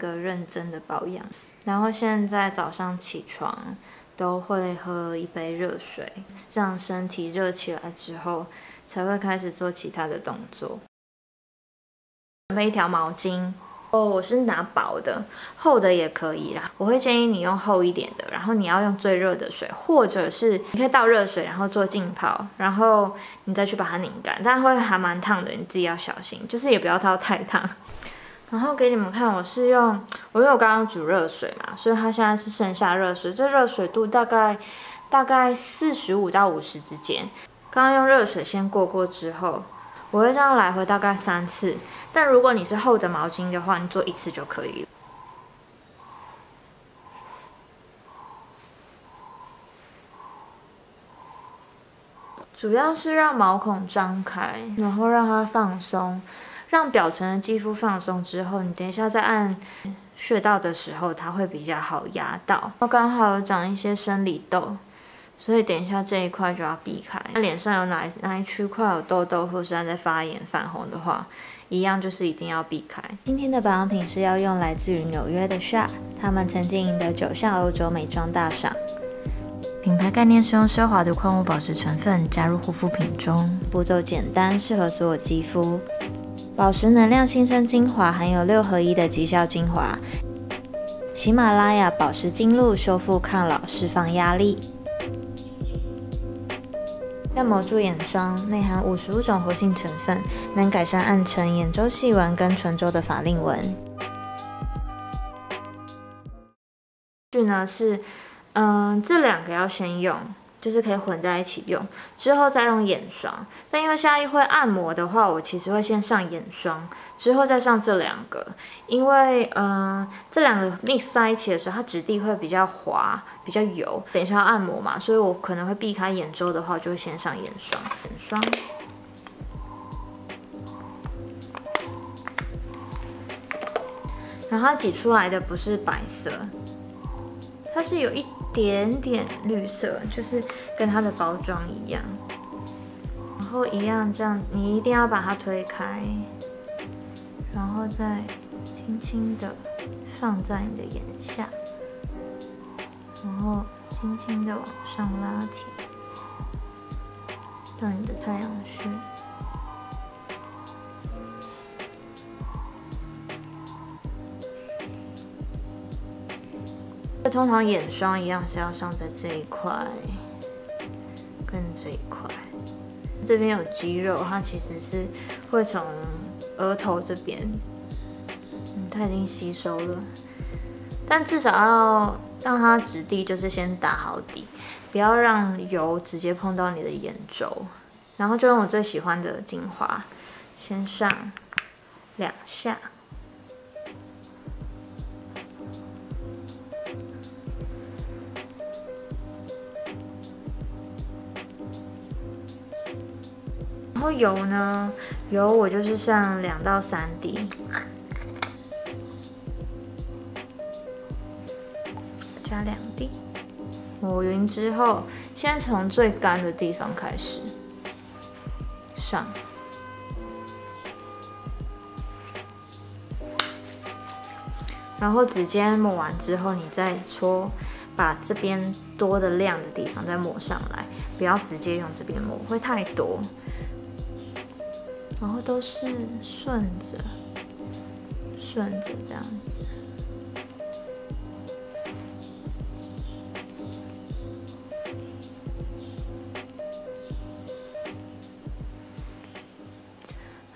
个认真的保养。然后现在早上起床都会喝一杯热水，让身体热起来之后，才会开始做其他的动作。准备一条毛巾。哦，我是拿薄的，厚的也可以啦。我会建议你用厚一点的，然后你要用最热的水，或者是你可以倒热水，然后做浸泡，然后你再去把它拧干，但会还蛮烫的，你自己要小心，就是也不要倒太烫。然后给你们看，我是用，我因为我刚刚煮热水嘛，所以它现在是剩下热水，这热水度大概大概四十五到五十之间。刚刚用热水先过过之后。我会这样来回大概三次，但如果你是厚的毛巾的话，你做一次就可以了。主要是让毛孔张开，然后让它放松，让表层的肌肤放松之后，你等一下再按穴道的时候，它会比较好压到。我刚好有长一些生理痘。所以等一下这一块就要避开。那脸上有哪哪一区块有痘痘或是在发炎泛红的话，一样就是一定要避开。今天的保养品是要用来自于纽约的 Sha，他们曾经赢得九项欧洲美妆大赏。品牌概念是用奢华的矿物保湿成分加入护肤品中，步骤简单，适合所有肌肤。宝石能量新生精华含有六合一的极效精华，喜马拉雅宝石精露修复抗老释放压力。按摩助眼霜内含五十五种活性成分，能改善暗沉、眼周细纹跟唇周的法令纹。句呢是，嗯，这两个要先用。就是可以混在一起用，之后再用眼霜。但因为现在会按摩的话，我其实会先上眼霜，之后再上这两个。因为嗯，这两个 mix 在一起的时候，它质地会比较滑，比较油。等一下要按摩嘛，所以我可能会避开眼周的话，就会先上眼霜。眼霜，然后挤出来的不是白色，它是有一。点点绿色，就是跟它的包装一样，然后一样这样，你一定要把它推开，然后再轻轻的放在你的眼下，然后轻轻的往上拉提到你的太阳穴。通常眼霜一样是要上在这一块，跟这一块。这边有肌肉，它其实是会从额头这边，嗯，它已经吸收了。但至少要让它质地就是先打好底，不要让油直接碰到你的眼周。然后就用我最喜欢的精华，先上两下。然后油呢？油我就是上两到三滴，加两滴。抹匀之后，先从最干的地方开始上，然后指尖抹完之后，你再搓，把这边多的亮的地方再抹上来，不要直接用这边抹，会太多。然后都是顺着，顺着这样子。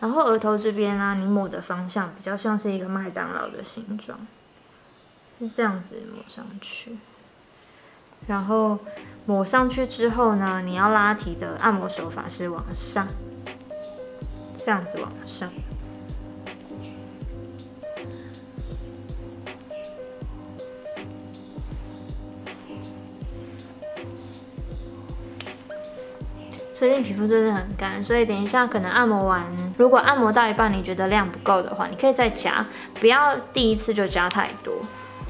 然后额头这边呢，你抹的方向比较像是一个麦当劳的形状，是这样子抹上去。然后抹上去之后呢，你要拉提的按摩手法是往上。这样子往上，最近皮肤真的很干，所以等一下可能按摩完，如果按摩到一半你觉得量不够的话，你可以再加，不要第一次就加太多。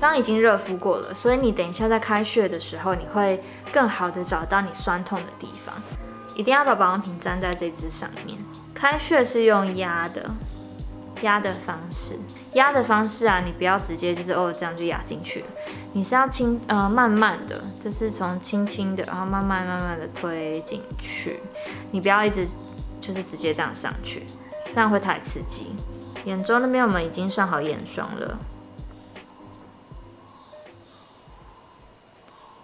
刚刚已经热敷过了，所以你等一下在开穴的时候，你会更好的找到你酸痛的地方。一定要把保养品粘在这支上面。开穴是用压的，压的方式，压的方式啊，你不要直接就是哦这样就压进去，你是要轻呃慢慢的，就是从轻轻的，然后慢慢慢慢的推进去，你不要一直就是直接这样上去，这样会太刺激。眼周那边我们已经上好眼霜了，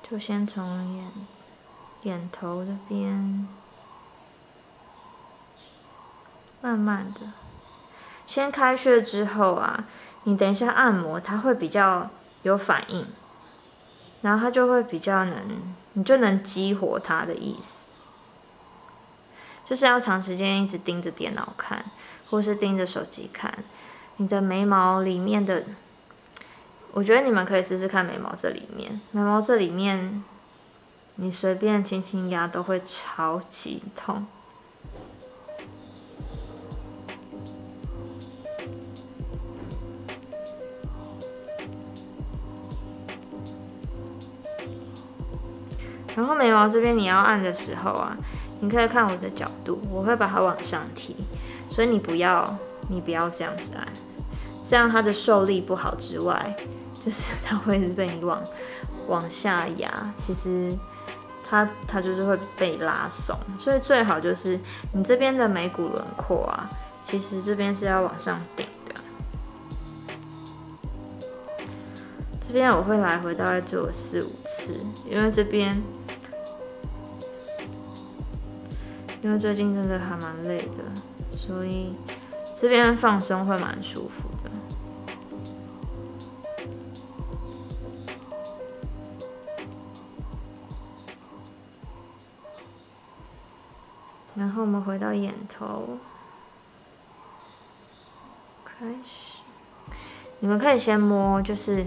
就先从眼眼头这边。慢慢的。先开穴之后啊，你等一下按摩，它会比较有反应，然后它就会比较能，你就能激活它的意思。就是要长时间一直盯着电脑看，或是盯着手机看，你的眉毛里面的，我觉得你们可以试试看眉毛这里面，眉毛这里面，你随便轻轻压都会超级痛。然后眉毛这边你要按的时候啊，你可以看我的角度，我会把它往上提，所以你不要你不要这样子按，这样它的受力不好之外，就是它会一直被你往往下压，其实它它就是会被拉松，所以最好就是你这边的眉骨轮廓啊，其实这边是要往上顶这边我会来回大概做四五次，因为这边。因为最近真的还蛮累的，所以这边放松会蛮舒服的。然后我们回到眼头，开始，你们可以先摸，就是。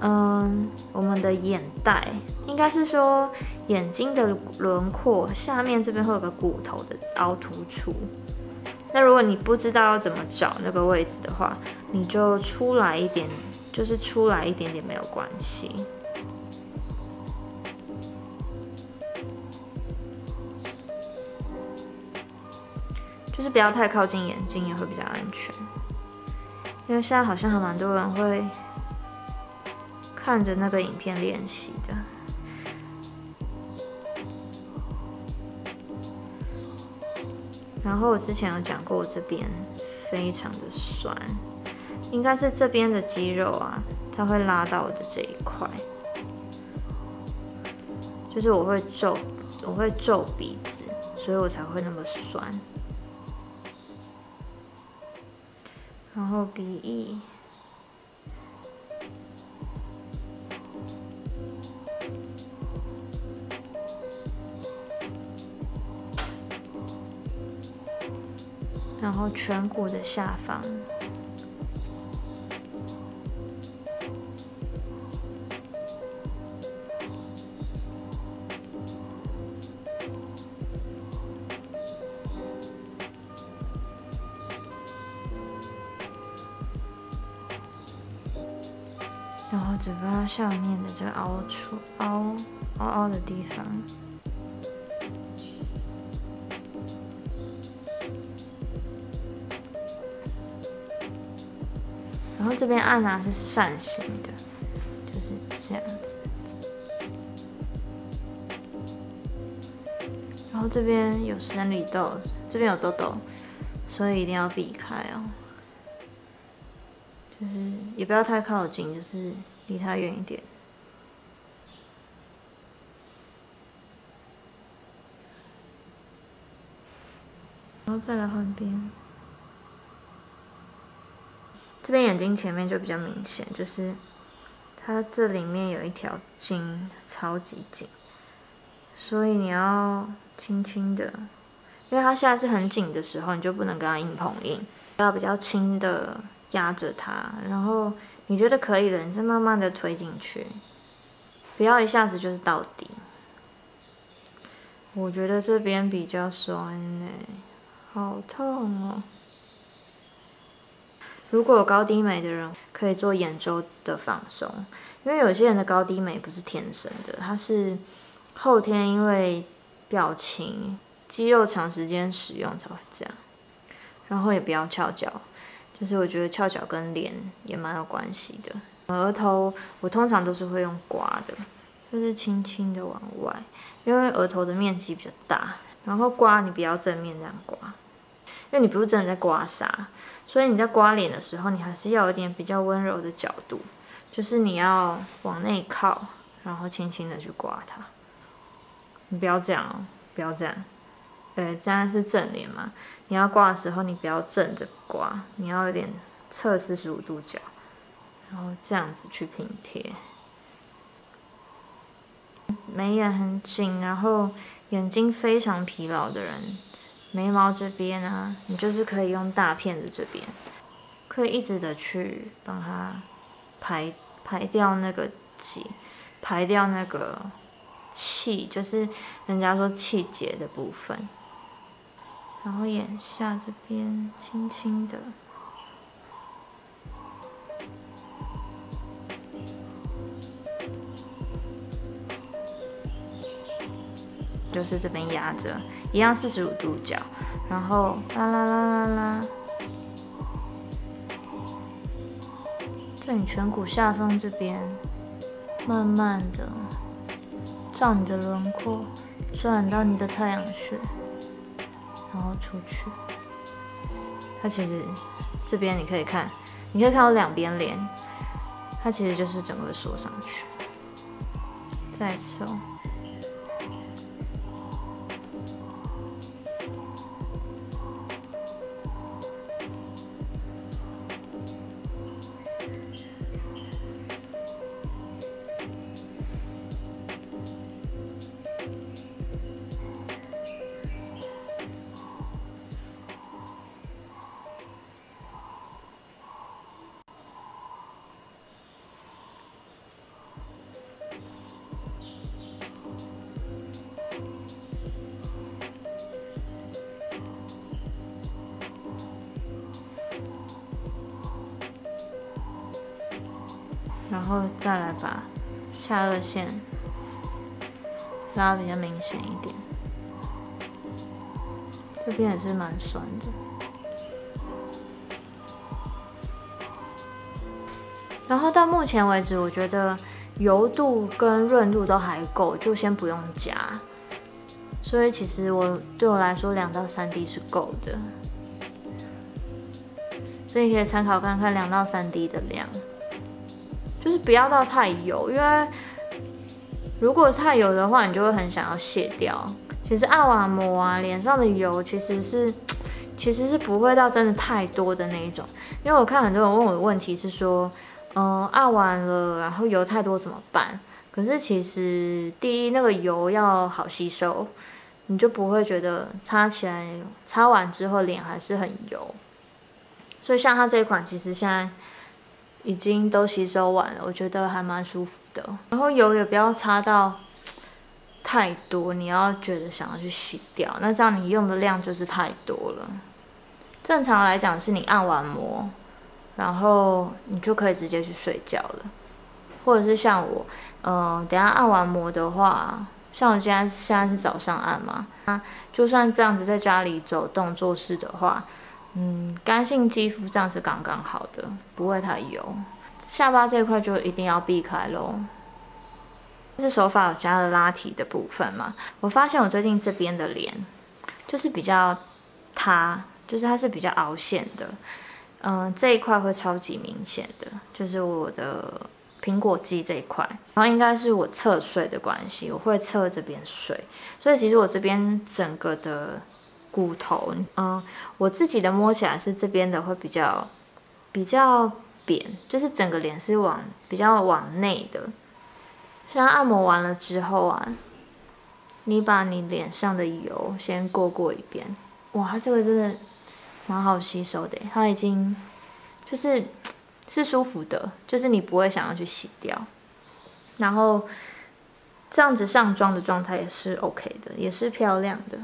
嗯，我们的眼袋应该是说眼睛的轮廓下面这边会有个骨头的凹凸处。那如果你不知道要怎么找那个位置的话，你就出来一点，就是出来一点点没有关系，就是不要太靠近眼睛也会比较安全。因为现在好像还蛮多人会。看着那个影片练习的，然后我之前有讲过，我这边非常的酸，应该是这边的肌肉啊，它会拉到我的这一块，就是我会皱，我会皱鼻子，所以我才会那么酸，然后鼻翼。然后颧骨的下方，然后嘴巴下面的这个凹处、凹凹凹的地方。然后这边按啊是扇形的，就是这样子。然后这边有生理痘，这边有痘痘，所以一定要避开哦。就是也不要太靠近，就是离它远一点。然后再来换边。这边眼睛前面就比较明显，就是它这里面有一条筋超级紧，所以你要轻轻的，因为它现在是很紧的时候，你就不能跟它硬碰硬，要比较轻的压着它，然后你觉得可以了，你再慢慢的推进去，不要一下子就是到底。我觉得这边比较酸呢，好痛哦。如果有高低眉的人，可以做眼周的放松，因为有些人的高低眉不是天生的，它是后天因为表情肌肉长时间使用才会这样。然后也不要翘脚，就是我觉得翘脚跟脸也蛮有关系的。额头我通常都是会用刮的，就是轻轻的往外，因为额头的面积比较大。然后刮你不要正面这样刮，因为你不是真的在刮痧，所以你在刮脸的时候，你还是要有点比较温柔的角度，就是你要往内靠，然后轻轻的去刮它。你不要这样哦，不要这样。对，这样是正脸嘛？你要刮的时候，你不要正着刮，你要有点侧四十五度角，然后这样子去平贴。眉眼很紧，然后眼睛非常疲劳的人，眉毛这边啊，你就是可以用大片的这边，可以一直的去帮它排排掉那个挤，排掉那个气，就是人家说气结的部分。然后眼下这边轻轻的，就是这边压着，一样四十五度角，然后啦啦啦啦啦，在你颧骨下方这边，慢慢的照你的轮廓，转到你的太阳穴。然后出去，它其实这边你可以看，你可以看到两边脸，它其实就是整个缩上去，再次然后再来把下颚线拉比较明显一点，这边也是蛮酸的。然后到目前为止，我觉得油度跟润度都还够，就先不用加。所以其实我对我来说，两到三滴是够的。所以你可以参考看看两到三滴的量。就是不要到太油，因为如果太油的话，你就会很想要卸掉。其实按完膜啊，脸上的油其实是其实是不会到真的太多的那一种。因为我看很多人问我的问题是说，嗯，按完了，然后油太多怎么办？可是其实第一，那个油要好吸收，你就不会觉得擦起来擦完之后脸还是很油。所以像它这一款，其实现在。已经都吸收完了，我觉得还蛮舒服的。然后油也不要擦到太多，你要觉得想要去洗掉，那这样你用的量就是太多了。正常来讲是你按完膜，然后你就可以直接去睡觉了。或者是像我，嗯，等下按完膜的话，像我现在现在是早上按嘛，那，就算这样子在家里走动做事的话。嗯，干性肌肤这样是刚刚好的，不会太油。下巴这块就一定要避开喽。这是手法有加了拉提的部分嘛？我发现我最近这边的脸就是比较塌，就是它是比较凹陷的。嗯，这一块会超级明显的，就是我的苹果肌这一块。然后应该是我侧睡的关系，我会侧这边睡，所以其实我这边整个的。骨头，嗯，我自己的摸起来是这边的会比较比较扁，就是整个脸是往比较往内的。像按摩完了之后啊，你把你脸上的油先过过一遍，哇，这个真的蛮好吸收的，它已经就是是舒服的，就是你不会想要去洗掉。然后这样子上妆的状态也是 OK 的，也是漂亮的。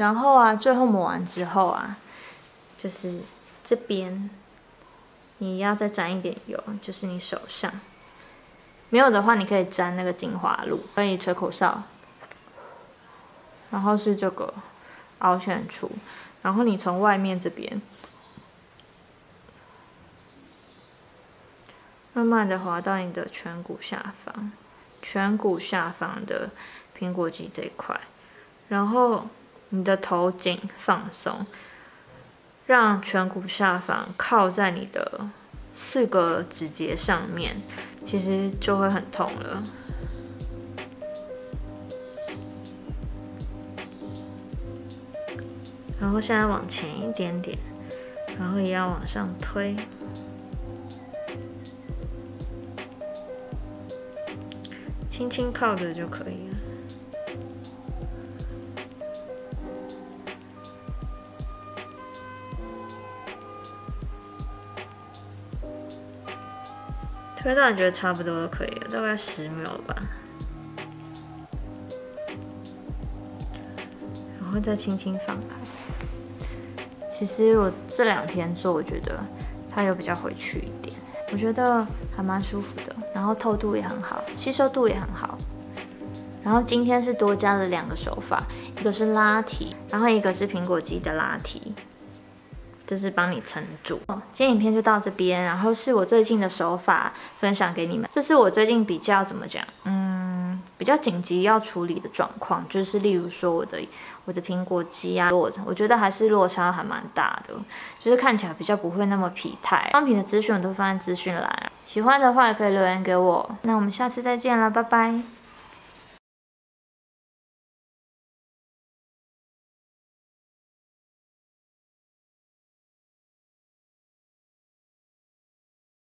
然后啊，最后抹完之后啊，就是这边你要再沾一点油，就是你手上没有的话，你可以沾那个精华露，可以吹口哨。然后是这个凹陷处，然后你从外面这边慢慢的滑到你的颧骨下方，颧骨下方的苹果肌这一块，然后你的头颈放松，让颧骨下方靠在你的四个指节上面，其实就会很痛了。然后现在往前一点点，然后也要往上推。轻轻靠着就可以。推到你觉得差不多就可以了，大概十秒吧。然后再轻轻放开。其实我这两天做，我觉得它有比较回去一点。我觉得还蛮舒服的，然后透度也很好，吸收度也很好。然后今天是多加了两个手法，一个是拉提，然后一个是苹果肌的拉提，就是帮你撑住。今天影片就到这边，然后是我最近的手法分享给你们。这是我最近比较怎么讲，嗯，比较紧急要处理的状况，就是例如说我的我的苹果肌啊落，我觉得还是落差还蛮大的，就是看起来比较不会那么疲态。商品的资讯我都放在资讯栏，喜欢的话也可以留言给我。那我们下次再见了，拜拜。